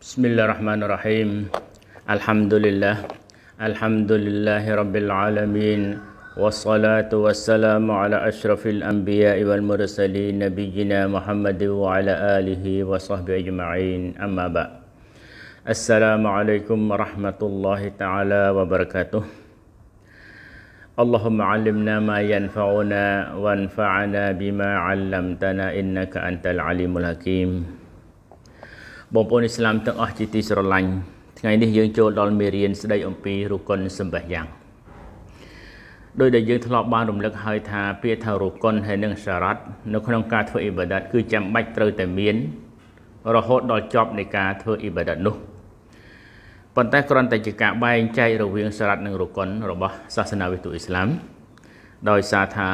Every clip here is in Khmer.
بسم الله الرحمن الرحيم الحمد لله الحمد لله رب العالمين والصلاة والسلام على أشرف الأنبياء والمرسلين نبينا محمد وعلى آله وصحبه أجمعين أما بعد السلام عليكم ورحمة الله تعالى وبركاته اللهم علمنا ما ينفعنا وانفعنا بما علمتنا إنك أنت العليم الحكيم បងប្អូនឥស្លាមទាំងអស់ជាទីស្រឡាញ់ថ្ងៃនេះយើងចូលដល់មេរៀនស្ដីអំពីរុគុនសម្បះយ៉ាងដោយដែលយើងធ្លាប់បានរំលឹកហើយថាពាក្យថារុគុនហើយនិងសារ៉ាត់នៅក្នុងការធ្វើអ៊ីបាដាតគឺចាំបាច់ត្រូវតែមាន រហូតដល់ចប់នៃការធ្វើអ៊ីបាដាតនោះប៉ុន្តែគ្រាន់តែជាការបែងចែករវាងសារ៉ាត់និងរុគុនរបស់សាសនាវិទូអ៊ីស្លាមដោយសារថា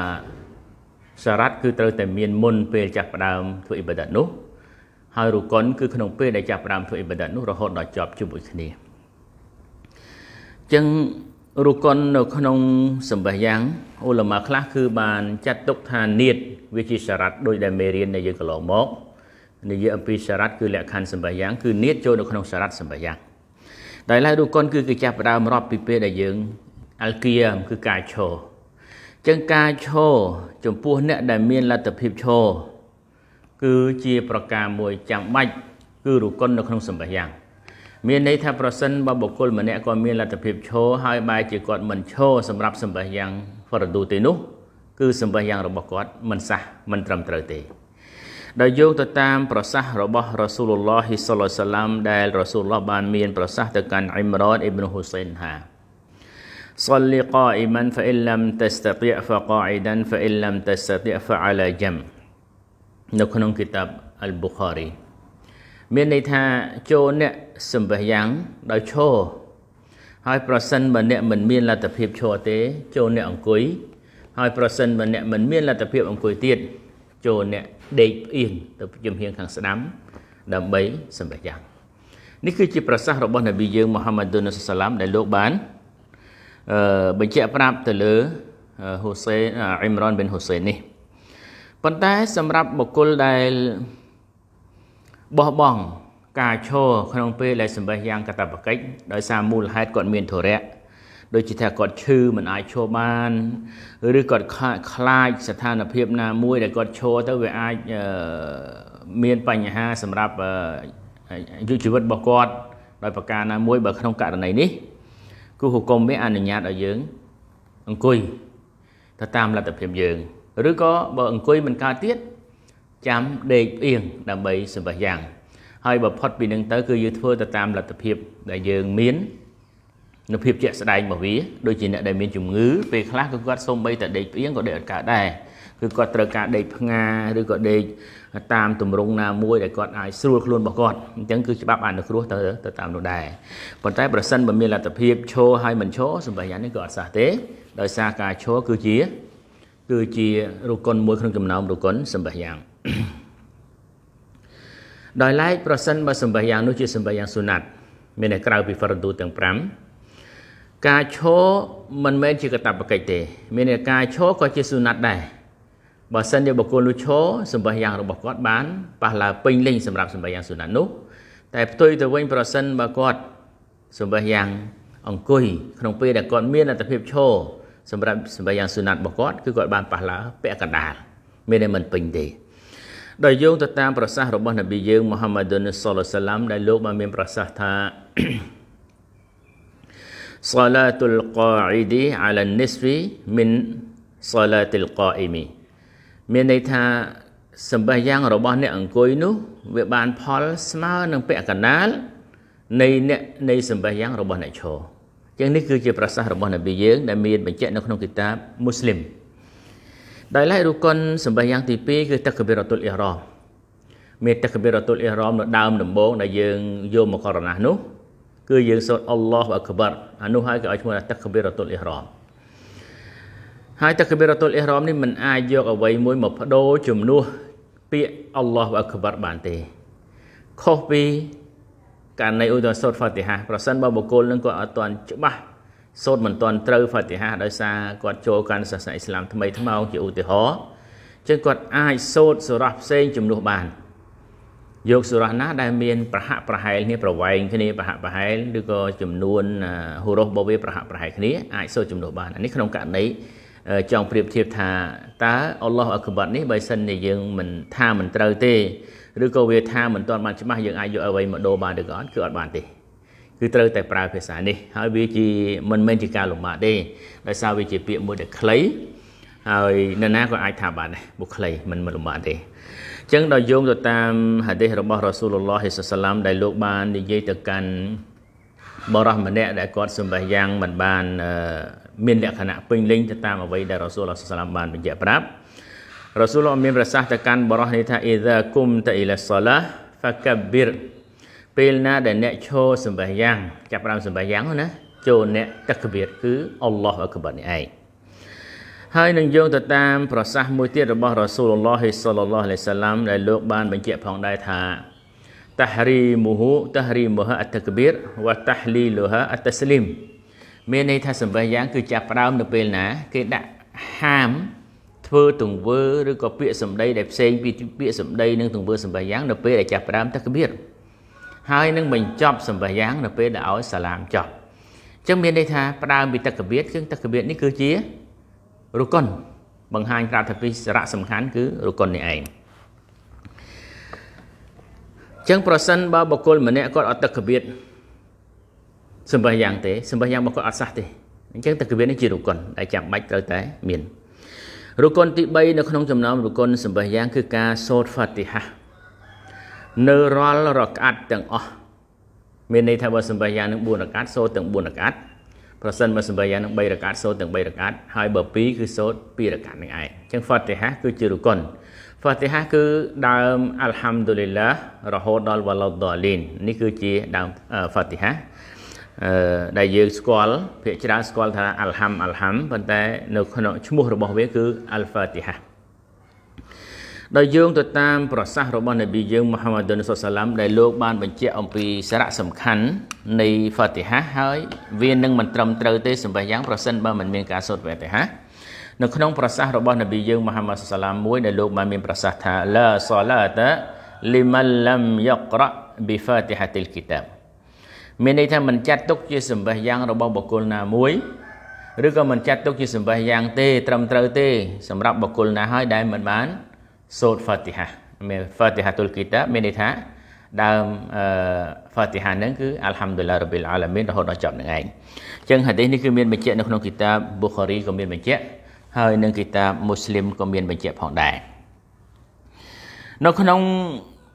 សារ៉ាត់គឺត្រូវតែមានមុនពេលចាប់ផ្ដើមធ្វើអ៊ីបាដាតនោះ ហើយរុគុនគឺក្នុងពេលដែលចាប់ផ្ដើមធ្វើអ៊ីបាដាតនោះរហូតដល់ចប់ជាមួយគ្នាចឹងរុគុននៅក្នុងសម្បះយ៉ាងអ៊ុលម៉ាខ្លះគឺបានចាត់ទុកថានៀតវាជាសារ៉ាត់ដោយដែលមេរៀនដែលយើងកន្លងមកនិយាយអំពីសារ៉ាត់គឺលក្ខខណ្ឌសម្បះយ៉ាងគឺនៀតចូលនៅក្នុងសារ៉ាត់សម្បះយ៉ាងដែលឡើយរុគុនគឺគឺចាប់ផ្ដើមរាប់ពីពេលដែលយើងអល់គៀមគឺការឈរចឹងការឈរចំពោះអ្នកដែលមានលទ្ធភាពឈរ គឺជាប្រការមួយចាំបាច់គឺរុគុននៅក្នុងសម្បះយ៉ាងមានន័យថាប្រសិនបើបុគ្គលម្នាក់គាត់មានលទ្ធភាពឈរហើយបែរជាគាត់មិនឈរសម្រាប់សម្បះយ៉ាងហ្វរឌូទេនោះគឺសម្បះយ៉ាងរបស់គាត់មិនសះមិនត្រឹមត្រូវទេដោយយោងទៅតាមប្រសាសន៍របស់រ៉ាស៊ូលឡោះហ៊ីសល្លសាឡាំដែលរ៉ាស៊ូលឡោះបានមានប្រសាសន៍ទៅកាន់អ៊ីមរ៉នអ៊ីប៊ុនហ៊ូសែនថា صل قائما فإن لم تستطيع فقاعدا فإن لم تستطيع فعلى جنب នៅក្នុងគីតាបអលប៊ូខារីមានន័យថាចូលអ្នកសម្បះយ៉ាងដោយឈរហើយប្រសិនបើអ្នកមិនមានលទ្ធភាពឈរទេ ចូលអ្នកអង្គុយហើយប្រសិនបើអ្នកមិនមានលទ្ធភាពអង្គុយទៀតចូលអ្នកដេកផ្អៀងទៅជំហៀងខាងស្ដាំ ដើម្បីសម្បះយ៉ាងនេះគឺជាប្រសាសន៍របស់នប៊ីយើងមូហាម៉ាឌុនសាឡាមដែលលោកបានអឺបញ្ជាក់ប្រាប់ទៅលើហ៊ូសេនអ៊ីមរ៉ានប៊ិនហ៊ូសេននេះ ប៉ុន្តែសម្រាប់បុគ្គលដែលបោះបង់ការឈរក្នុងពេលដែលសម្បេះយ៉ាងកតបកិច្ចដោយសារមូលហេតុគាត់មានធរៈដូចជាថាគាត់ឈឺមិនអាចឈរបានឬគាត់ខ្លាចស្ថានភាពណាមួយដែលគាត់ឈរទៅវាអាចមានបញ្ហាសម្រាប់យុជីវិតរបស់គាត់ដោយប្រការណាមួយបើក្នុងករណីនេះគឺហុគមវាអនុញ្ញាតឲ្យយើងអង្គុយទៅតាមលទ្ធភាពយើង ឬក៏បើអង្គុយមិនកើតទៀតចាំដេកផ្អៀងដើម្បីសម្បះយ៉ាងហើយបើផុតពីនឹងទៅគឺយើងធ្វើទៅតាមលទ្ធភាពដែលយើងមាននូវភាពជាក់ស្ដែងរបស់វាដូចជាអ្នកដែលមានជំងឺពេលខ្លះគឺគាត់សូម្បីតែដេកផ្អៀងក៏ដេកអត់កើតដែរគឺគាត់ត្រូវការដេកផ្ងាឬក៏ដេកតាមទម្រង់ណាមួយដែលគាត់អាចស្រួលខ្លួនរបស់គាត់អញ្ចឹងគឺច្បាប់អនុគ្រោះទៅទៅតាមនោះដែរប៉ុន្តែប្រសិនបើមានលទ្ធភាពឈរហើយមិនឈរសម្រាប់យ៉ាងនេះក៏អត់សះទេដោយសារការឈរគឺជា គឺជារុគុនមួយក្នុងចំណោមរុគុនសម្បះយ៉ាងដោយឡែកប្រសិនបើសម្បះយ៉ាងនោះជាសម្បះយ៉ាងសុណាត់មានតែក្រៅពីហ្វរឌូទាំង5ការឈរមិនមែនជាកតបកិច្ចទេ មានតែការឈរក៏ជាសុណាត់ដែរបើសិនជាបុគ្គលនោះឈរសម្បះយ៉ាងរបស់គាត់បានប៉ះឡើពេញលេញសម្រាប់សម្បះយ៉ាងសុណាត់នោះ តែផ្ទុយទៅវិញប្រសិនបើគាត់សម្បះយ៉ាងអង្គុយក្នុងពេលដែលគាត់មានអត្តភាពឈរ សម្រាប់សម្រាប់យ៉ាងសុណាត់របស់គាត់គឺគាត់បានប៉ះឡាពាក់កណ្ដាលមានតែមិនពេញទេដោយយោងទៅតាមប្រសាសន៍របស់នប៊ីយើងមូហាម៉ាឌុនសល្លសាឡាំដែលលោកបានមានប្រសាសន៍ថា صلاة القاعد على النصف من صلاة القائم មានន័យថាសម្បះយ៉ាងរបស់អ្នកអង្គុយនោះវាបានផលស្មើនឹងពាក់កណ្ដាលនៃអ្នកនៃសម្បះយ៉ាងរបស់អ្នកឈរ ចឹងនេះគឺជាប្រសាសន៍របស់នប៊ីយើងដែលមានបញ្ជាក់នៅក្នុងគីតាបមូស្លីមដោយឡែករុគុនសម្បះយ៉ាងទី2គឺតកបិរតុលអ៊ីរ៉ាមមានតកបិរតុលអ៊ីរ៉ាមនៅដើមដំបូងដែលយើងយកមកករណះនោះគឺយើងសូត្រអល់ឡោះអក្បារអានោះហើយគេឲ្យឈ្មោះថាតកបិរតុលអ៊ីរ៉ាមហើយតកបិរតុលអ៊ីរ៉ាមនេះមិនអាចយកអ្វីមួយមកបដូរជំនួសពាក្យអល់ឡោះអក្បារបានទេខុសពី ករណីឧទាហរណ៍សូត្រហ្វាទីហាប្រសិនបើបុគ្គលនឹងគាត់អត់ទាន់ច្បាស់សូត្រមិនទាន់ត្រូវហ្វាទីហាដោយសារគាត់ចូលកាន់សាសនាអ៊ីស្លាមថ្មីថ្មោងជាឧទាហរណ៍ចឹងគាត់អាចសូត្រសូរ៉ាផ្សេងជំនួសបានយកសូរ៉ាណាដែលមានប្រហាក់ប្រហែលគ្នាប្រវែងគ្នាប្រហាក់ប្រហែលឬក៏ចំនួនហូរ៉ូសរបស់វាប្រហាក់ប្រហែលគ្នាអាចសូត្រជំនួសបាននេះក្នុងករណីចង់ប្រៀបធៀបថាតើអល់ឡោះអក្បាត់នេះបើសិនជាយើងមិនថាមិនត្រូវទេ ឬក៏វាថាមិនទាន់បានច្បាស់យើងអាចយកអ្វីមកដូរបានឬក៏អត់គឺអត់បានទេគឺត្រូវតែប្រើភាសានេះហើយវាជាមិនមែនជាការលំបាកទេដោយសារវាជាពាក្យមួយដែលខ្លីហើយនរណាក៏អាចថាបានដែរបុខ្លីមិនមិនលំបាកទេអញ្ចឹងដល់យោងទៅតាមហាឌីសរបស់រ៉ាស៊ូលឡោះហ៊ីសាឡាមដែលលោកបាននិយាយទៅកាន់បរោះម្នាក់ដែលគាត់សម្បះយ៉ាងមិនបានមានលក្ខណៈពេញលេញទៅតាមអ្វីដែលរ៉ាស៊ូលឡោះសាឡាមបានបញ្ជាក់ប្រាប់ រ៉ាស៊ូលឡោះមានប្រសាសន៍ទៅកាន់បរោះនេះថាអ៊ីហ្សាគុមតាអ៊ីឡាសឡាហ្វាកាប៊ីរពេលណាដែលអ្នកឈរសម្បះយ៉ាងចាប់ផ្ដើមសម្បះយ៉ាងណាចូលអ្នកតកបៀតគឺអល់ឡោះអក្បាត់នេះឯងហើយនឹងយោងទៅតាមប្រសាសន៍មួយទៀតរបស់រ៉ាស៊ូលឡោះសល្លឡោះអាឡៃសាឡាមដែលលោកបានបញ្ជាក់ផងដែរថា tahrimuhu tahrimuha at-takbir wa tahliluha at-taslim មានន័យថាសម្បះយ៉ាងគឺចាប់ផ្ដើមនៅពេលណា គេដាក់ហាម ធ្វើទង្វើឬក៏ពាក្យសម្ដីដែលផ្សេងពីពាក្យសម្ដីនិងទង្វើសម្បះយ៉ាងនៅពេលដែលចាប់ផ្ដើមតកបៀរហើយនឹងបញ្ចប់សម្បះយ៉ាងនៅពេលដែលឲ្យសាឡាមចប់អញ្ចឹងមានន័យថាផ្ដើមពីតកបៀរគឺតកបៀរនេះគឺជារុកុនបង្ហាញប្រាប់ថាពីសារៈសំខាន់គឺរុកុននេះឯងចឹងប្រសិនបើបុគ្គលម្នាក់គាត់អត់ទឹកកបៀតសម្បះយ៉ាងទេសម្បះយ៉ាងរបស់គាត់អត់សះទេអញ្ចឹងទឹកកបៀតនេះជារុកុនដែលចាំបាច់ត្រូវតែមាន រុកុនទី3នៅក្នុងចំណោមរុកុនសម្បះយ៉ាងគឺការសូត្រហ្វាទីហានៅរាល់រកាត់ទាំងអស់មានន័យថាបើសម្បះយ៉ាងនឹង4រកាត់សូត្រទាំង4រកាត់ប្រសិនបើសម្បះយ៉ាងនឹង3រកាត់សូត្រទាំង3រកាត់ហើយបើ2គឺសូត្រ2រកាត់នឹងឯងអញ្ចឹងហ្វាទីហាគឺជារុកុនហ្វាទីហាគឺដើមអល់ហាំឌូលីឡារហូតដល់វ៉ាឡុដដលីននេះគឺជាដើមហ្វាទីហាអឺ ដែលយើងស្គាល់ភាគច្រើនស្គាល់ថាអល់ហាំអល់ហាំប៉ុន្តែនៅក្នុងឈ្មោះរបស់វាគឺអល់ហ្វាទីហាដោយយោងទៅតាមប្រសាសន៍របស់នប៊ីយើងមូហាម៉ាឌុនសុសឡាមដែលលោកបានបញ្ជាក់អំពីសារៈសំខាន់នៃហ្វាទីហាហើយវានឹងមិនត្រឹមត្រូវទេសម្រាប់យ៉ាងប្រសិនបើមិនមានការសូត្រហ្វាទីហានៅក្នុងប្រសាសន៍របស់នប៊ីយើងមូហាម៉ាត់សាឡាមមួយដែលលោកបានមានប្រសាសន៍ថាឡាសាឡាតាលីម៉ាល់ឡាំយ៉ាក្រ៉ប៊ីហ្វាទីហាទីលគីតាប មានន័យថាមិនចាត់ទុកជាសម្បះយ៉ាងរបស់បុគ្គលណាមួយឬក៏មិនចាត់ទុកជាសម្បះយ៉ាងទេ ត្រឹមត្រូវទេ សម្រាប់បុគ្គលណាហើយដែលមិនបានសូត្រហ្វាទីហាមានហ្វាទីហាទុលគីតាបមានន័យថាដើមអឺហ្វាទីហាហ្នឹងគឺអัลហាំឌុលឡារ៉ាប៊ីលអាឡាមីនរហូតដល់ចប់នឹងឯងអញ្ចឹងហាឌីសនេះគឺមានបញ្ជាក់នៅក្នុងគីតាបប៊ូខារីក៏មានបញ្ជាក់ហើយនឹងគីតាបមូស្លីមក៏មានបញ្ជាក់ផងដែរនៅក្នុង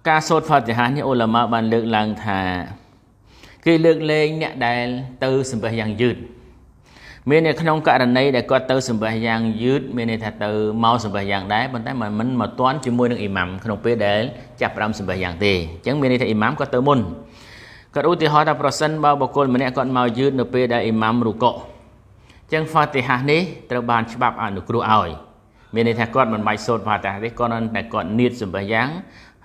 ការសូត្រហ្វាទីហានេះអ៊ូឡាម៉ាបានលើកឡើងថា គេលើកលែងអ្នកដែលទៅសម្បះយ៉ាងយឺតមាននៅក្នុងករណីដែលគាត់ទៅសម្បះយ៉ាងយឺតមានន័យថាទៅមកសម្បះយ៉ាងដែរប៉ុន្តែមិនមកទាន់ជាមួយនឹងអ៊ីម៉ាំក្នុងពេលដែលចាប់ផ្ដើមសម្បះយ៉ាងទេអញ្ចឹងមានន័យថាអ៊ីម៉ាំគាត់ទៅមុនគាត់ឧទាហរណ៍ថាប្រសិនបើបុគ្គលម្នាក់គាត់មកយឺតនៅពេលដែលអ៊ីម៉ាំរុកុចឹងហ្វាទីហានេះត្រូវបានច្បាប់អនុគ្រោះឲ្យមានន័យថាគាត់មិនបាច់សូត្រហ្វាទីហាទេគាត់នឹងតែគាត់នៀតសម្បះយ៉ាង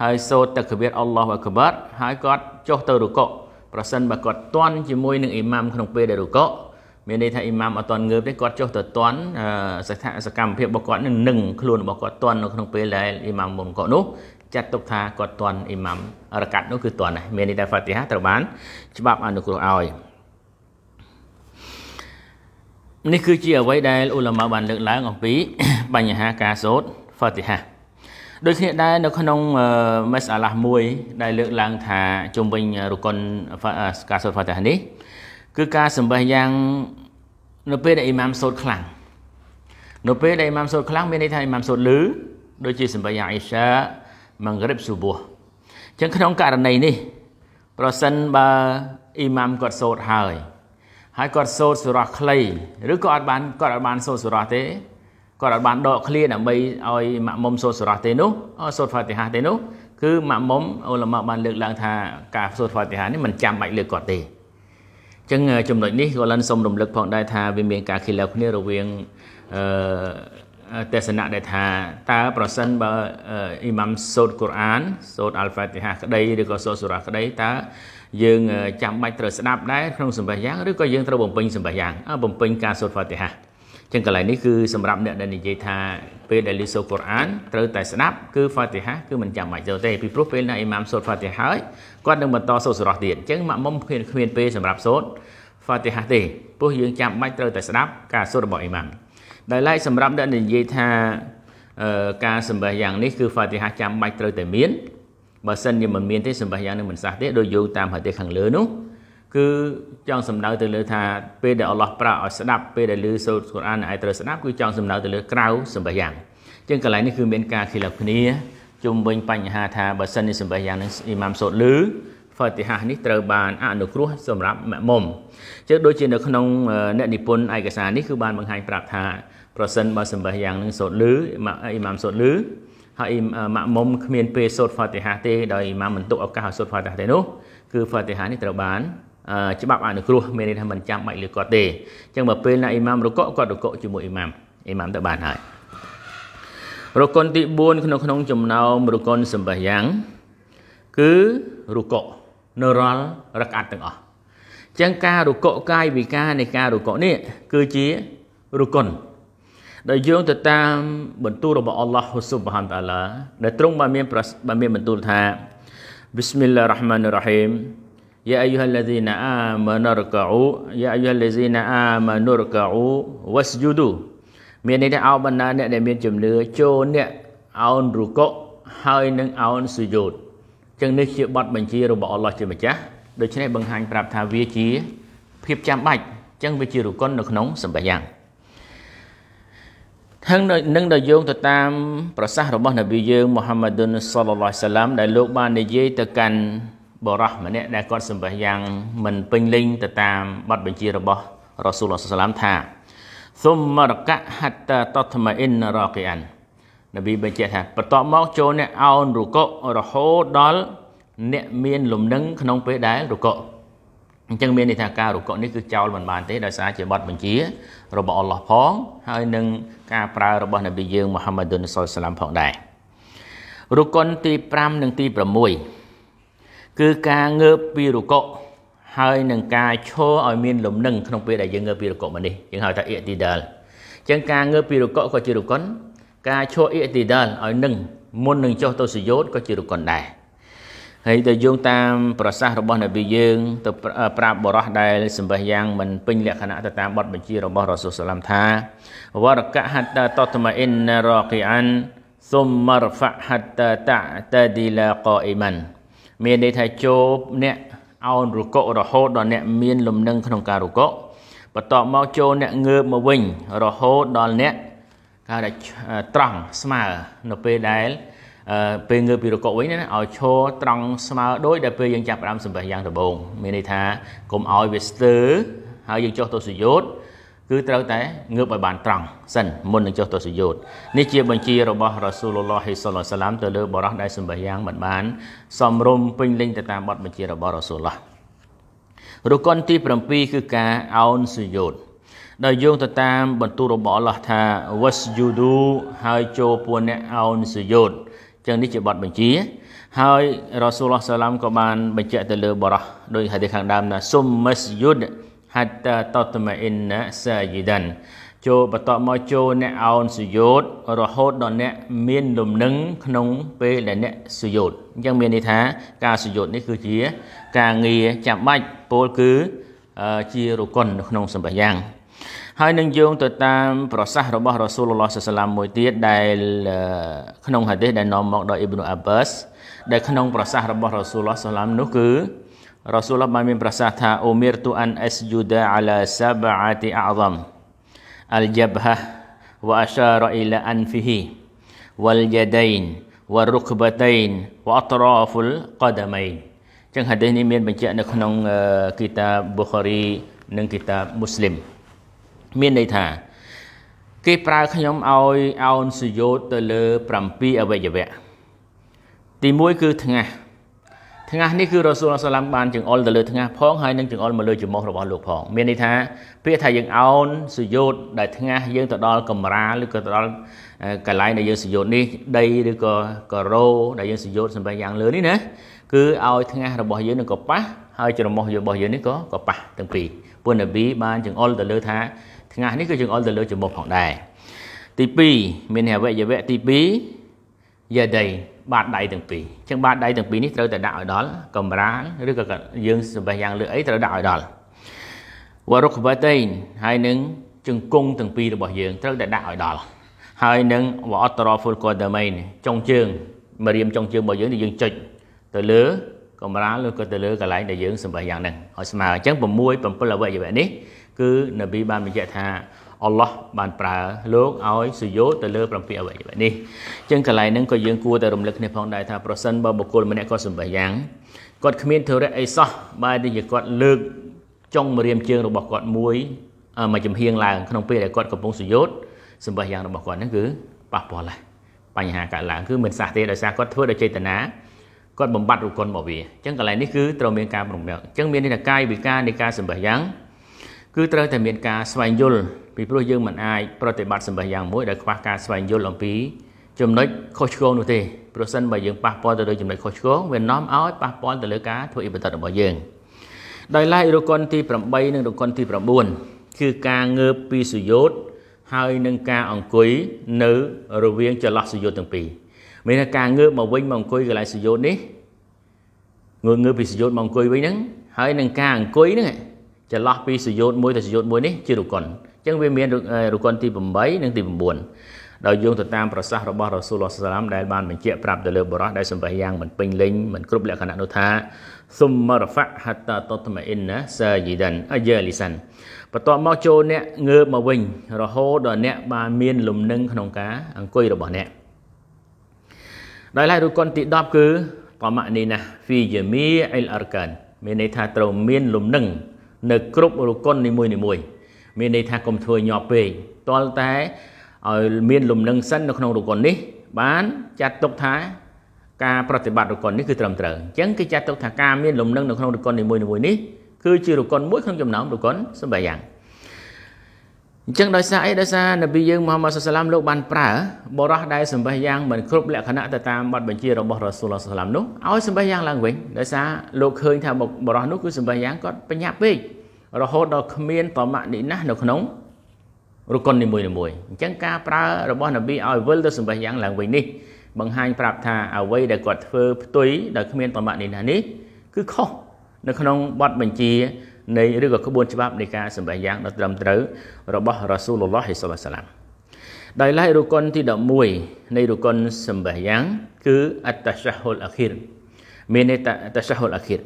ហើយសូត្រតកបៀតអល់ឡោះអក្បាតហើយគាត់ចុះទៅរុកុ ប្រសិនបើគាត់តន់ជាមួយនឹងអ៊ីម៉ាំក្នុងពេលដែលរុកុមានន័យថាអ៊ីម៉ាំអត់តន់ងើបទេគាត់ចុះទៅតន់សកម្មភាពរបស់គាត់នឹងនឹងខ្លួនរបស់គាត់តន់នៅក្នុងពេលដែលអ៊ីម៉ាំមុនកុនោះចាត់ទុកថាគាត់តន់អ៊ីម៉ាំរកាត់នោះគឺតន់ដែរមានន័យថាហ្វាទីហាត្រូវបានច្បាប់អនុគ្រោះឲ្យនេះគឺជាអ្វីដែលអ៊ូឡាម៉ាបានលើកឡើងអំពីបញ្ហាការសូត្រហ្វាទីហា ដូចគ្នាដែរនៅក្នុងមេសអាឡាស់មួយ ដែលលើកឡើងថាជំវិញរុកុនការសូត្រហ្វាទីហានេះគឺការសម្បះយ៉ាងនៅពេលដែលអ៊ីម៉ាមសូត្រខ្លាំងនៅពេលដែលអ៊ីម៉ាមសូត្រខ្លាំងមានន័យថាអ៊ីម៉ាមសូត្រលឺដូចជាសម្បះយ៉ាងអ៊ីសាម៉ង្រិបស៊ូបូអញ្ចឹងក្នុងករណីនេះ ប្រសិនបើអ៊ីម៉ាមគាត់សូត្រហើយហើយគាត់សូត្រសុរោះខ្លីឬក៏អត់បានគាត់អត់បានសូត្រសុរោះទេ គាត់អត់បានដកឃ្លាដើម្បីឲ្យម៉ាក់មុំសូត្រសុរោះទេនោះសូត្រហ្វាទីហាទេនោះគឺម៉ាក់មុំអ៊ូឡាម៉ាបានលើកឡើងថាការសូត្រហ្វាទីហានេះមិនចាំបាច់លើកគាត់ទេអញ្ចឹងចំណុចនេះក៏លិនសូមរំលឹកផងដែរថាវាមានការខិលាគ្នារវាងអឺទេសនៈដែលថាតើប្រសិនបើអ៊ីម៉ាំសូត្រកូរ៉ានសូត្រអាល់ហ្វាទីហាក្តីឬក៏សូត្រសូរ៉ាក្តីតើយើងចាំបាច់ត្រូវស្ដាប់ដែរក្នុងសម្បះយ៉ាងឬក៏យើងត្រូវបំពេញសម្បះយ៉ាងបំពេញការសូត្រហ្វាទីហាអ ចឹងកន្លែងនេះគឺសម្រាប់អ្នកដែលនិយាយថាពេលដែលលឺសូរកូរ៉ានត្រូវតែស្ដាប់គឺហ្វាទីហាគឺមិនចាំបាច់ទៅទេពីព្រោះពេលណាអ៊ីម៉ាមសូត្រហ្វាទីហាហើយគាត់នឹងបន្តសូត្រសារ៉ះទៀតអញ្ចឹងម៉ាក់មុំគ្មានគ្មានពេលសម្រាប់សូត្រហ្វាទីហាទេព្រោះយើងចាំបាច់ត្រូវតែស្ដាប់ការសូត្ររបស់អ៊ីម៉ាមដែលឡែកសម្រាប់អ្នកនិយាយថាការសម្បះយ៉ាងនេះគឺហ្វាទីហាចាំបាច់ត្រូវតែមានបើសិនជាមិនមានទេសម្បះយ៉ាងនឹងមិនសះទេដោយយោងតាមហាឌីសខាងលើនោះ គឺចង់សំដៅទៅលើថាពេលដែលអល់ឡោះប្រើឲ្យស្ដាប់ពេលដែលឮសូត្រកូរ៉ានឲ្យត្រូវស្ដាប់គឺចង់សំដៅទៅលើក្រៅសម្បះយ៉ាងជាងកន្លែងនេះគឺមានការខិលាប់គ្នាជុំវិញបញ្ហាថាបើសិននេះសម្បះយ៉ាងនឹងអ៊ីម៉ាមសូត្រឮហ្វាទីហានេះត្រូវបានអនុគ្រោះសម្រាប់ម៉ាក់មុំជាងដូចជានៅក្នុងអ្នកនិពន្ធឯកសារនេះគឺបានបង្ហាញប្រាប់ថាប្រសិនបើសម្បះយ៉ាងនឹងសូត្រឮអ៊ីម៉ាមសូត្រឮហើយម៉ាក់មុំគ្មានពេលសូត្រហ្វាទីហាទេដោយអ៊ីម៉ាមមិនទុកឱកាសឲ្យសូត្រហ្វាទីហាទេនោះគឺហ្វាទីហានេះត្រូវបាន ច្បាប់អនុគ្រោះមានន័យថាមិនចាំបាច់លើគាត់ទេអញ្ចឹងបើពេលណាអ៊ីម៉ាមរកកគាត់រកកជាមួយអ៊ីម៉ាមអ៊ីម៉ាមទៅបានហើយរកុនទី4ក្នុងក្នុងចំណោមរកុនសម្បះយ៉ាងគឺរកកនៅរាល់រកាត់ទាំងអស់អញ្ចឹងការរកកកាយវិការនៃការរកកនេះគឺជារកុនដែលយោងទៅតាមបន្ទូលរបស់អល់ឡោះស៊ុបហានតាឡាដែលទ្រង់បានមានបានមានបន្ទូលថា Bismillahirrahmanirrahim Ya ayyuhallazina amanu ruk'u ya ayyuhallazina amanu ruk'u wasjudu មានន័យថាអោបណ្ដាអ្នកដែលមានជំនឿចូលអ្នកអោនរុកហើយនឹងអោនសុយោតចឹងនេះជាបទបញ្ជារបស់អល់ឡោះជាម្ចាស់ដូច្នេះបង្ហាញប្រាប់ថាវាជា ភាពចាំបាច់ចឹងវាជារុកុននៅក្នុងសម្បយ៉ាងហើយនឹងដល់យោងទៅតាមប្រសាសន៍របស់នប៊ីយើងមូហាម៉ាឌុនសល្លឡោះសាឡាមដែលលោកបាននិយាយទៅកាន់ បរោះម្នាក់ដែលគាត់សម្បះយ៉ាងមិនពេញលេញទៅតាមបទបញ្ជារបស់រ៉ាស៊ូលអស្លាមថាសុមមរកៈហត្តតតមអ៊ីនរ៉ាគីអាននប៊ីបញ្ជាក់ថាបន្ទាប់មកចូលអ្នកអោនរុកុរហូតដល់អ្នកមានលំនឹងក្នុងពេលដែលរុកុអញ្ចឹងមានន័យថាការរុកុនេះគឺចោលមិនបានទេដោយសារជាបទបញ្ជារបស់អល់ឡោះផងហើយនឹងការប្រើរបស់នប៊ីយើងមូហាម៉ាឌុនសលឡាមផងដែររុកុនទី5និងទី6 គឺការងើបពីរុកុហើយនឹងការឈរឲ្យមានលំនឹងក្នុងពេលដែលយើងងើបពីរុកុមកនេះយើងហៅថាអ៊ីទីដាលអញ្ចឹងការងើបពីរុកុក៏ជារុកុនការឈរអ៊ីទីដាលឲ្យនឹងមុននឹងចុះទៅសយោតក៏ជារុកុនដែរហើយដែលយោងតាមប្រសាសន៍របស់នប៊ីយើងទៅប្រាប់បរោះដែលសម្បះយ៉ាងមិនពេញលក្ខណៈទៅតាមបទបញ្ជារបស់រ៉ាស៊ូលសាឡាមថាវរកៈហត្តាតតមអ៊ីនរ៉ាគីអាន ثم ارفع حتى تعتدل قائما មានន័យថាចូលអ្នកអោនរុករហូតដល់អ្នកមានលំនឹងក្នុងការរុកបន្ទាប់មកចូលអ្នកងើបមកវិញរហូតដល់អ្នកគេហៅថាត្រង់ស្មើនៅពេលដែលពេលងើបពីរកវិញណាឲ្យឈរត្រង់ស្មើដូចដែលពេលយើងចាប់ផ្ដើមសម្បះយ៉ាងដំបូងមានន័យថាកុំឲ្យវាស្ទើរហើយយើងចុះទៅសុយោត គឺត្រូវតែងើបឲ្យបានត្រង់សិនមុននឹងចុះទៅសុយោតនេះជាបញ្ជារបស់រ៉ាស៊ូលឡោះហ៊ីសល្លាសាឡាមទៅលើបរោះដែលសម្បះយ៉ាងមិនបានសំរុំពេញលេញទៅតាមបទបញ្ជារបស់រ៉ាស៊ូលឡោះរុកុនទី7គឺការអោនសុយោតដោយយោងទៅតាមបន្ទូលរបស់អល់ឡោះថា wasjudu ហើយចូលពួកអ្នកអោនសុយោតចឹងនេះជាបទបញ្ជាហើយរ៉ាស៊ូលឡោះសាឡាមក៏បានបញ្ជាក់ទៅលើបរោះដោយហាឌីសខាងដើមថាសុំមស្យុ ដ hatta tatma'inna sajidan ចូលបន្តមកចូលអ្នកអោនសុយោតរហូតដល់អ្នកមានលំនឹងក្នុងពេលដែលអ្នកសុយោតអញ្ចឹងមានន័យថាការសុយោតនេះគឺជា ការងារចាំបាច់ពោលគឺជារុកុននៅក្នុងសម្បះយ៉ាងហើយនឹងយោងទៅតាមប្រសាសន៍របស់រ៉ាស៊ូលឡោះសាឡាមមួយទៀតដែលក្នុងហាឌីសដែលនាំមកដោយអ៊ីប្នូអាបាសដែលក្នុងប្រសាសន៍របស់រ៉ាស៊ូលឡោះសាឡាមនោះគឺ រ៉ាស៊ូលបានមានប្រសាសន៍ថាអ៊ូមីរទូអានអស្យូដាអាឡាសាបអាទីអាហ្ซัមអលជាបហវ៉ាអសារអ៊ីឡាអានហ្វីហ៊ីវលយ៉ាដៃនវរុកបតៃនវអត្រាហ្វុលកដាមៃនចឹងហាឌីសនេះមានបញ្ជាក់នៅក្នុងគីតាប៊ូខារីនិងគីតាមូស្លីមមានន័យថាគេប្រើខ្ញុំឲ្យអោនសយោតទៅលើ7អវយវៈទី1គឺថ្ងាស ថ្ងាសនេះគឺរ៉ូស៊ូលសាឡាមបានចង្អុលទៅលើថ្ងាសផងហើយនឹងចង្អុលមកលើច្រមុះរបស់លោកផងមានន័យថាពាក្យថាយើងអោនសុយោតដែលថ្ងាសយើងទៅដល់កំរាលឬក៏ទៅដល់កន្លែងដែលយើងសុយោតនេះដីឬក៏ក៏រោដែលយើងសុយោតសម្រាប់យ៉ាងលើនេះណាគឺឲ្យថ្ងាសរបស់យើងនឹងក៏ប៉ះហើយច្រមុះរបស់យើងនេះក៏ក៏ប៉ះទាំងពីរពុននប៊ីបានចង្អុលទៅលើថាថ្ងាសនេះគឺចង្អុលទៅលើច្រមុះផងដែរទី2មានអវយវៈទី2យ៉ាដៃ បាតដៃទាំងពីរអញ្ចឹងបាតដៃទាំងពីរនេះត្រូវតែដាក់ឲ្យដល់កំរាលឬក៏យើងសម្បេះយ៉ាងលើអីត្រូវដាក់ឲ្យដល់វរុខបតៃហើយនឹងជង្គង់ទាំងពីររបស់យើងត្រូវតែដាក់ឲ្យដល់ហើយនឹងវអតរហ្វុលកដាមីនចុងជើងមរៀមចុងជើងរបស់យើងដែលយើងចុចទៅលើកំរាលឬក៏ទៅលើកន្លែងដែលយើងសម្បេះយ៉ាងហ្នឹងឲ្យស្មើអញ្ចឹង6 7អវយវៈនេះគឺនប៊ីបានបញ្ជាក់ថា អល់ឡោះបានប្រើលោកឲ្យសុយោទៅលើ7អវយវៈនេះអញ្ចឹងកន្លែងហ្នឹងក៏យើងគួរតែរំលឹកគ្នាផងដែរថាប្រសិនបើបុគ្គលម្នាក់គាត់សម្បេះយ៉ាងគាត់គ្មានធរៈអីសោះបែរជាគាត់លើកចុងម្រាមជើងរបស់គាត់មួយមួយចំហៀងឡើងក្នុងពេលដែលគាត់កំពុងសុយោសម្បេះយ៉ាងរបស់គាត់ហ្នឹងគឺប៉ះពាល់ដែរបញ្ហាកើតឡើងគឺមិនសះទេដោយសារគាត់ធ្វើដោយចេតនាគាត់បំបត្តិរុគុណមកវាអញ្ចឹងកន្លែងនេះគឺត្រូវមានការប្រមឹកអញ្ចឹងមានន័យថាកាយវិការនៃការសម្បេះយ៉ាង គឺត្រូវតែមានការស្វែងយល់ពីព្រោះយើងមិនអាចប្រតិបត្តិសម្បេះយ៉ាងមួយដែលខ្វះការស្វែងយល់អំពីចំណុចខុសឆ្គងនោះទេប្រសិនបើយើងប៉ះពាល់ទៅលើចំណុចខុសឆ្គងវានាំឲ្យប៉ះពាល់ទៅលើការធ្វើអ៊ីបាដតរបស់យើងដោយឡែករុគុណទី8និងរុគុណទី9គឺការងើបពីសុយោតហើយនឹងការអង្គុយនៅរវាងចន្លោះសុយោតទាំងពីរមានថាការងើបមកវិញមកអង្គុយកន្លែងសុយោតនេះងើបងើបពីសុយោតមកអង្គុយវិញហ្នឹងហើយនឹងការអង្គុយហ្នឹង ចន្លោះពីសុយោតមួយទៅសុយោតមួយនេះជារុគុណអញ្ចឹងវាមានរុគុណទី8និងទី9ដោយយោងទៅតាមប្រសាសន៍របស់រ៉ាស៊ូលឡោះសាឡាមដែលបានបញ្ជាក់ប្រាប់ទៅលើបរិះដែលសម្បះយ៉ាងមិនពេញលេញមិនគ្រប់លក្ខណៈនោះថាសុំមរហ្វាហាត់តាតតមអ៊ីនណាសាយីដានអាយ៉ាលីសានបន្ទាប់មកចូលអ្នកងើបមកវិញរហូតដល់អ្នកបានមានលំនឹងក្នុងការអង្គុយរបស់អ្នកដោយឡែករុគុនទី10គឺបមនីណាហ្វីយាមីអ៊ីលអារកានមានន័យថាត្រូវមានលំនឹង នៅគ្រប់រុគុននីមួយនីមួយមានន័យថាកុំធ្វើញាប់ពេកតលតែឲ្យមានលំនឹងសិននៅក្នុងរុគុននេះ បានចាត់ទុកថាការប្រតិបត្តិរុគុននេះគឺត្រឹមត្រូវអញ្ចឹងគេចាត់ទុកថាការមានលំនឹងនៅក្នុងរុគុននីមួយនីមួយនេះគឺជារុគុនមួយក្នុងចំណោមរុគុនសម្បាយ៉ាង អញ្ចឹងដោយសារអីដោយសារនប៊ីយើងមូហាម៉ាត់សុសឡាមលោកបានប្រើបរោះដែលសម្បះយ៉ាងមិនគ្រប់លក្ខណៈទៅតាមបទបញ្ជារបស់រ៉ាស៊ូលសុសឡាមនោះឲ្យសម្បះយ៉ាងឡើងវិញដោយសារលោកឃើញថាបរោះនោះគឺសម្បះយ៉ាងគាត់បញ្ញាពេករហូតដល់គ្មានតមនិណាស់នៅក្នុងរុគុននីមួយៗអញ្ចឹងការប្រើរបស់នប៊ីឲ្យវិលទៅសម្បះយ៉ាងឡើងវិញនេះបង្ហាញប្រាប់ថាអ្វីដែលគាត់ធ្វើផ្ទុយដោយគ្មានតមនិណាស់នេះគឺខុសនៅក្នុងបទបញ្ជា នៃឬក៏ក្បួនច្បាប់នៃការសម្ដែងយ៉ាងដ៏ត្រឹមត្រូវរបស់រ៉ាស៊ូលឡោះហិស្សាឡាមដោយឡែករុគុនទី11នៃរុគុនសម្ដែងយ៉ាងគឺអត្តសាហុលអាខិរមានន័យថាអត្តសាហុលអាខិរ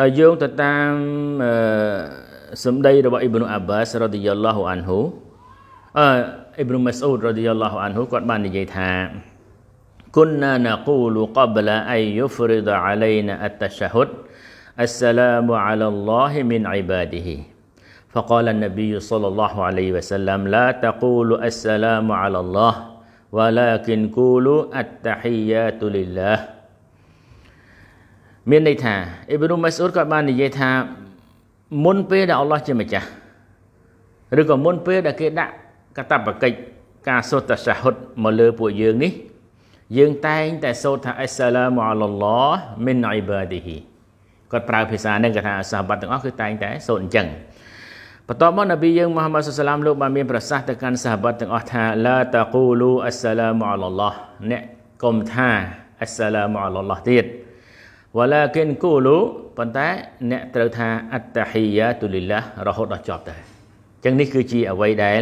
ដោយយោងទៅតាមសម្ដីរបស់អ៊ីប្នុអាបាសរ៉ាឌីយ៉ាឡោះអានហ៊ូអឺអ៊ីប្នុម៉ាស៊ូដរ៉ាឌីយ៉ាឡោះអានហ៊ូគាត់បាននិយាយថា كنا نقول قبل أن يفرض علينا التشهد السلام على الله من عباده فقال النبي صلى الله عليه وسلم لا تقولوا السلام على الله ولكن قولوا التحيات لله មានន័យថាអ៊ីប៊ីនុម៉ាស៊ូដក៏បាននិយាយថាមុនពេលដែលអល់ឡោះជាម្ចាស់ឬក៏មុនពេលដែលគេដាក់កតបកិច្ចការសូត្រតាសាហុតមកលើពួកយើងនេះយើងតែងតែសូត្រថាអ៊ីសាឡាមអាឡឡោះមីនអ៊ីបាឌីហ៊ី គាត់ប្រើភាសាហ្នឹងគេថាសាហាបទាំងអស់គឺតែងតែសូត្រអញ្ចឹងបន្ទាប់មកនប៊ីយើងមូហាម៉ាត់សុសឡាមលោកបានមានប្រសាសន៍ទៅកាន់សាហាបទាំងអស់ថាឡាតាគូលូអស្សាឡាមអាឡឡោះអ្នកកុំថាអស្សាឡាមអាឡឡោះទៀតវ៉ាឡាគិនគូលូប៉ុន្តែអ្នកត្រូវថាអត្តហ៊ីយ៉ាទូលីឡារហូតដល់ចប់ទៅអញ្ចឹងនេះគឺជាអ្វីដែល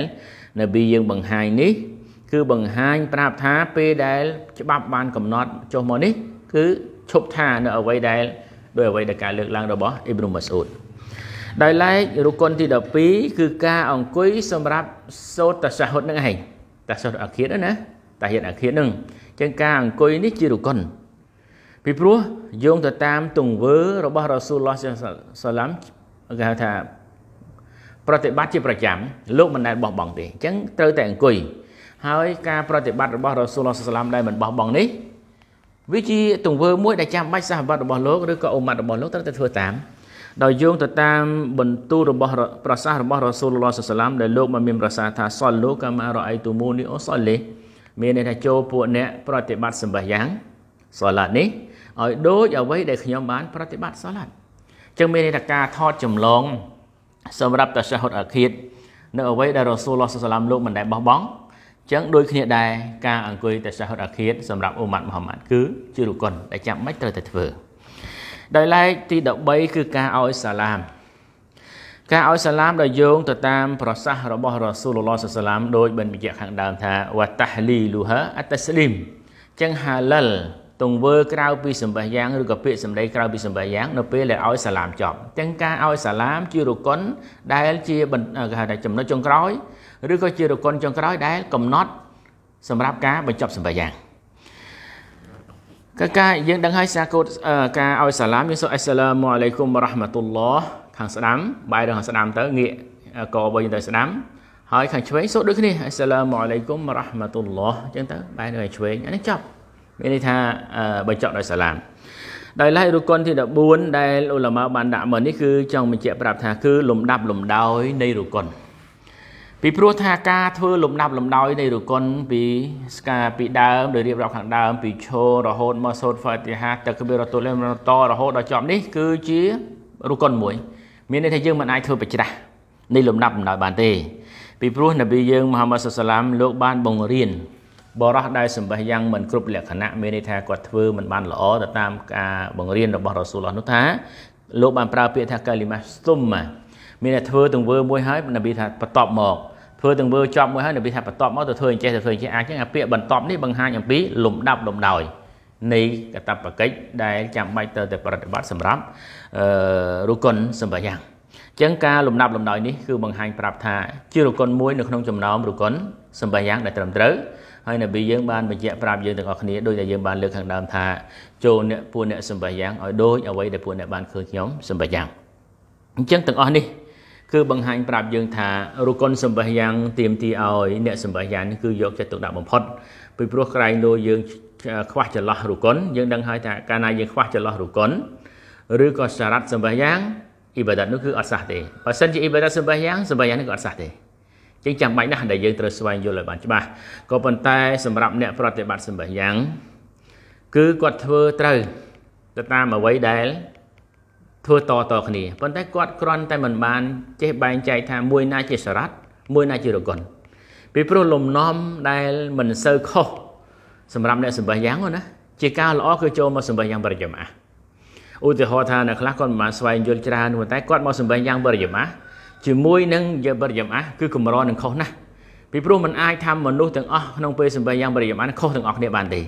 នប៊ីយើងបង្ហាញនេះគឺបង្ហាញប្រាប់ថាពេលដែលច្បាប់បានកំណត់ចុះមកនេះគឺឈប់ថានៅអ្វីដែល ដោយអ្វីដែលការលើកឡើងរបស់អ៊ីប្នុម៉ាស៊ូតដោយឡែករុគុនទី12គឺការអង្គុយសម្រាប់សូត្រតាសាហុតនឹងឯងតាសាហុតអាខិរណាតាហិតអាខិរនឹងអញ្ចឹងការអង្គុយនេះជារុគុនពីព្រោះយោងទៅតាមទង្វើរបស់រ៉ាស៊ូលឡោះសាឡាំគេហៅថាប្រតិបត្តិជាប្រចាំលោកមិនដែលបោះបង់ទេអញ្ចឹងត្រូវតែអង្គុយហើយការប្រតិបត្តិរបស់រ៉ាស៊ូលឡោះសាឡាំដែលមិនបោះបង់នេះ វាជាទង្វើមួយដែលចាំបាច់សាហបត្តិរបស់លោកឬក៏អ៊ុម៉ាត់របស់លោកត្រូវតែធ្វើតាមដោយយោងទៅតាមបន្ទូលរបស់ប្រសាសន៍របស់រ៉ាស៊ូលឡោះសាឡាមដែលលោកបានមានប្រសាសន៍ថាសលលូកាម៉ារ៉អៃទូមូនីអូសលលេមានន័យថាចូលពួកអ្នកប្រតិបត្តិសម្បះយ៉ាងសឡាតនេះឲ្យដូចអ្វីដែលខ្ញុំបានប្រតិបត្តិសាឡាត់ចឹងមានន័យថាការថតចម្លងសម្រាប់តាសាហុតអាឃាតនៅអ្វីដែលរ៉ូស៊ូលឡោះសាឡាមលោកមិនដែលបោះបង់ ចឹងដូចគ្នាដែរការអង្គុយតាសាហុតអាឃាតសម្រាប់អ៊ូម៉ាត់មូហាម៉ាត់គឺជារុគុនដែលចាំបាច់ត្រូវតែធ្វើដោយឡែកទី13គឺការឲ្យសាឡាមការឲ្យសាឡាមដោយយោងទៅតាមប្រសាសន៍របស់រ៉ាស៊ូលឡោះសាឡាមដោយបានបញ្ជាក់ខាងដើមថាវ៉ាតាហ្លីលូហាអតស្លីមចឹងហាឡាល់ទង្វើក្រៅពីសម្បះយ៉ាងឬក៏ពាក្យសម្ដីក្រៅពីសម្បះយ៉ាងនៅពេលដែលឲ្យសាឡាមចប់ទាំងការឲ្យសាឡាមជារុគុនដែលជាគេហៅថាចំណុចចុងក្រោយ ឬក៏ជារុគុនចុងក្រោយដែលកំណត់សម្រាប់ការបញ្ចប់សម្បះយ៉ាងកាការយើងដឹងហើយសាកូតការឲ្យសាឡាមយើងសូមអស្សឡាមអាឡៃគុំរ៉ាហ្មាតុលឡោះខាងស្ដាំបាយដល់ខាងស្ដាំទៅងាកកវិញទៅស្ដាំហើយខាងឆ្វេងសូមដូចគ្នាអស្សឡាមអាឡៃគុំរ៉ាហ្មាតុលឡោះអញ្ចឹងទៅបាយនៅខាងឆ្វេងអានេះចប់មានន័យថាបញ្ចប់ដោយសាឡាមដោយឡែករុគុនទី14ដែលឧលមាបានដាក់មកនេះគឺចង់បញ្ជាក់ប្រាប់ថាគឺលំដាប់លំដោយនៃរុគុន ពីព្រោះថាការធ្វើលំដាប់លំដោយនៃរុគុនពីស្កាពីដើមដោយរៀបរាប់ខាងដើមពីឈររហូតមកសូត្រហ្វាទីហាតកបិរតុលមតរហូតដល់ចប់នេះគឺជារុគុនមួយ មានន័យថាយើងមិនអាចធ្វើបច្ច្រាស់នៃលំដាប់លំដោយបានទេពីព្រោះនប៊ីយើងមហាម៉ាត់សុសឡាមលោកបានបង្រៀនបរោះដែលសម្បះយ៉ាងមិនគ្រប់លក្ខណៈមានន័យថាគាត់ធ្វើមិនបានល្អទៅតាមការបង្រៀនរបស់រ៉ាស៊ូលឡោះនោះថាលោកបានប្រើពាក្យថាកាលីម៉ាស្ទុមម៉ា មានតែធ្វើទង្វើមួយហើយនប៊ីថាបន្ទាប់មកធ្វើទង្វើចប់មួយហើយនប៊ីថាបន្ទាប់មកទៅធ្វើអញ្ចេះទៅធ្វើអញ្ចេះអាចចឹងអាពាក្យបន្ទាប់នេះបង្ហាញអំពីលំដាប់លំដោយនៃកតបកិច្ចដែលចាំបាច់ទៅតែប្រតិបត្តិសម្រាប់អឺរុគុនសម្បះយ៉ាងចឹងការលំដាប់លំដោយនេះគឺបង្ហាញប្រាប់ថាជារុគុនមួយនៅក្នុងចំណោមរុគុនសម្បះយ៉ាងដែលត្រឹមត្រូវហើយនប៊ីយើងបានបញ្ជាក់ប្រាប់យើងទាំងអស់គ្នាដោយដែលយើងបានលើកខាងដើមថាចូលអ្នកពួកអ្នកសម្បះយ៉ាងឲ្យដូចអ្វីដែលពួកអ្នកបានឃើញខ្ញុំសម្បះយ៉ាងអញ្ចឹងទាំងអស់នេះ គឺបង្ហាញប្រាប់យើងថារុគុនសម្បះយ៉ាងទៀមទីឲ្យអ្នកសម្បះយ៉ាងនេះគឺយកចិត្តទុកដាក់បំផុតពីព្រោះក្រែងលោយើងខ្វះចន្លោះរុគុនយើងដឹងហើយថាកាលណាយើងខ្វះចន្លោះរុគុនឬក៏សារ៉ាត់សម្បះយ៉ាងអ៊ីបាដាតនោះគឺអត់សះទេបើសិនជាអ៊ីបាដាតសម្បះយ៉ាងសម្បះយ៉ាងនេះក៏អត់សះទេចឹងចាំបាច់ណាស់ដែលយើងត្រូវស្វែងយល់ឲ្យបានច្បាស់ក៏ប៉ុន្តែសម្រាប់អ្នកប្រតិបត្តិសម្បះយ៉ាងគឺគាត់ធ្វើត្រូវទៅតាមអ្វីដែល ធ្វើតតគ្នាប៉ុន្តែគាត់គ្រាន់តែមិនបានចេះបែងចែកថាមួយណាជាសារ៉ាត់មួយណាជារកុនពីព្រោះលំនាំដែលមិនសូវខុសសម្រាប់អ្នកសម្បះយ៉ាងណាជាការល្អគឺចូលមកសម្បះយ៉ាងបរិយមាឧទាហរណ៍ថាអ្នកខ្លះគាត់មិនបានស្វែងយល់ច្រើនប៉ុន្តែគាត់មកសម្បះយ៉ាងបរិយមាជាមួយនឹងយបរិយមអាគឺកម្រនឹងខុសណាស់ពីព្រោះมันអាចធ្វើមនុស្សទាំងអស់ក្នុងពេលសម្បៃយ៉ាងបរិយមអាខុសទាំងអស់គ្នាបានទេ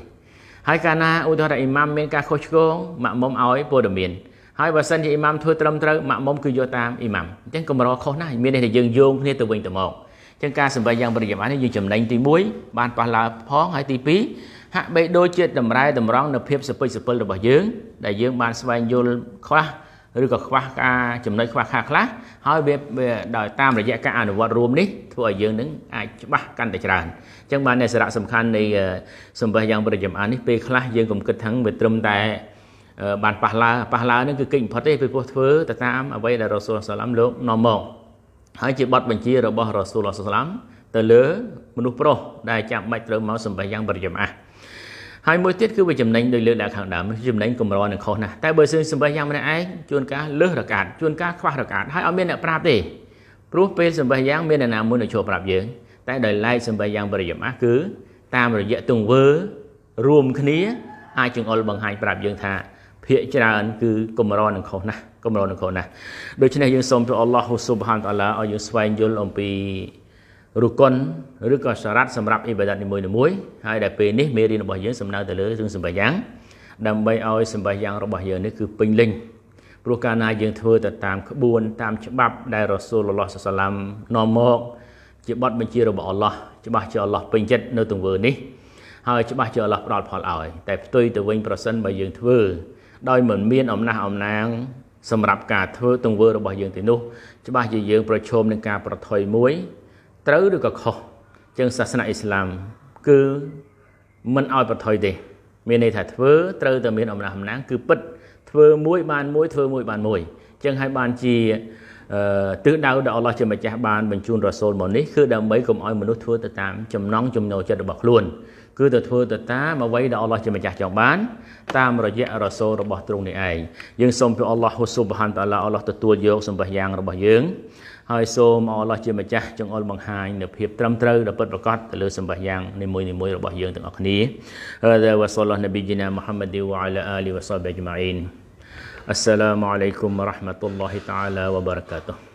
ហើយកាលណាឧទាហរណ៍អ៊ីម៉ាមមានការខុសឆ្គងម៉ាក់មុំឲ្យព័ត៌មាន ហើយបើសិនជាអ៊ីម៉ាមធ្វើត្រឹមត្រូវម៉ាក់មុំគឺយកតាមអ៊ីម៉ាមអញ្ចឹងកម្រខុសណាស់មានន័យថាយើងយោងគ្នាទៅវិញទៅមកអញ្ចឹងការសម្បៃយ៉ាងបរិយមអានេះយើងចំណេញទី1បានប៉ះឡើផងហើយទី2ហាក់បីដូចជាតម្រែតម្រង់នៅភាពសពិចសពិលរបស់យើង ដែលយើងបានស្វែងយល់ខ្លះឬក៏ខ្វះការចំណុចខ្វះខាតខ្លះហើយវាដោយតាមរយៈការអនុវត្តរួមនេះធ្វើឲ្យយើងនឹងអាចច្បាស់កាន់តែច្រើនអញ្ចឹងបានសារៈសំខាន់នៃសម្បះយ៉ាងបរិយមអាននេះពេលខ្លះយើងកុំគិតថាវាត្រឹមតែ បានប៉ះឡាប៉ះឡានឹងគឺកិច្ចបំផុតទេពីព្រោះធ្វើទៅតាមអ្វីដែលរ៉ូស៊ូលសាឡាមលោកនាំមកហើយជាបទបញ្ជារបស់រ៉ូស៊ូលសាឡាមទៅលើមនុស្សប្រុសដែលចាំបាច់ត្រូវមកសម្បះយ៉ាងបរិយមអានហើយមួយទៀតគឺវាចំណេញដោយលើកដាក់ខាងដើមចំណេញកម្រនឹងខុសណាស់តែបើសិនសម្បះយ៉ាងម្នាក់ឯងជួនកាលលើសរកាត់ជួនកាលខ្វះរកាត់ហើយអត់មានអ្នកប្រាប់ទេព្រោះពេលសម្បះយ៉ាងមានអ្នកណាមួយនៅចូលប្រាប់យើងតែដោយឡែកសម្បះយ៉ាងបរិយមអាគឺតាមរយៈទង្វើរួមគ្នាអាចចង្អុលបង្ហាញប្រាប់យើងថា ភាកច្រើនគឺកម្រនឹងខុសណាស់កម្រនឹងខុសណាស់ដូច្នេះយើងសូមព្រះអល់ឡោះស៊ុបហានតាឡាឲ្យយើងស្វែងយល់អំពីរុគុនឬក៏សារ៉ាត់សម្រាប់អ៊ីបាដាតនីមួយៗហើយដែលពេលនេះមេរៀនរបស់យើងសំដៅទៅលើរឿងសម្បយ៉ាងដើម្បីឲ្យសម្បយ៉ាងរបស់យើងនេះគឺពេញលេញព្រោះកាលណាយើងធ្វើទៅតាមក្បួនតាមច្បាប់ដែលរ៉ាស៊ូលឡោះសាឡាមនាំមកជាបទបញ្ជារបស់អល់ឡោះច្បាស់ជាអល់ឡោះពេញចិត្តនៅទង្វើនេះហើយច្បាស់ជាអល់ឡោះផ្ដល់ផលឲ្យតែផ្ទុយទៅវិញប្រសិនបើយើងធ្វើ ដោយមិនមានអំណះអំណាងសម្រាប់ការធ្វើទង្វើរបស់យើងទេនោះច្បាស់ជាយើងប្រឈមនឹងការប្រថុយមួយត្រូវឬក៏ខុសចឹងសាសនាអ៊ីស្លាមគឺមិនឲ្យប្រថុយទេមានន័យថាធ្វើត្រូវតែមានអំណះអំណាងគឺពិតធ្វើមួយបានមួយធ្វើមួយបានមួយចឹងហើយបានជាទិសដៅដែលអល់ឡោះជាម្ចាស់បានបញ្ជូនរ៉ាសូលមកនេះគឺដើម្បីកុំឲ្យមនុស្សធ្វើទៅតាមចំណង់ចំណូលចិត្តរបស់ខ្លួ គឺទៅធ្វើទៅតាមអ្វីដែលអល់ឡោះជាម្ចាស់ចង់បានតាមរយៈរ៉ាសូលរបស់ទ្រង់នេះឯងយើងសូមពីអល់ឡោះហ៊ូស៊ុបហានតាឡាអល់ឡោះទទួលយកសម្បះយ៉ាងរបស់យើងហើយសូមអល់ឡោះជាម្ចាស់ចង្អុលបង្ហាញនៅភាពត្រឹមត្រូវដ៏ពិតប្រាកដទៅលើសម្បះយ៉ាងនីមួយៗរបស់យើងទាំងអស់គ្នាហឺដាវ៉ាសល្លាហ៍នប៊ីជីណាមុហាម៉ាឌីវ៉ាអាឡាអាលីវ៉ាសាប៊ីអ៊ីជម៉ាអ៊ីន السلام عليكم ورحمة الله تعالى وبركاته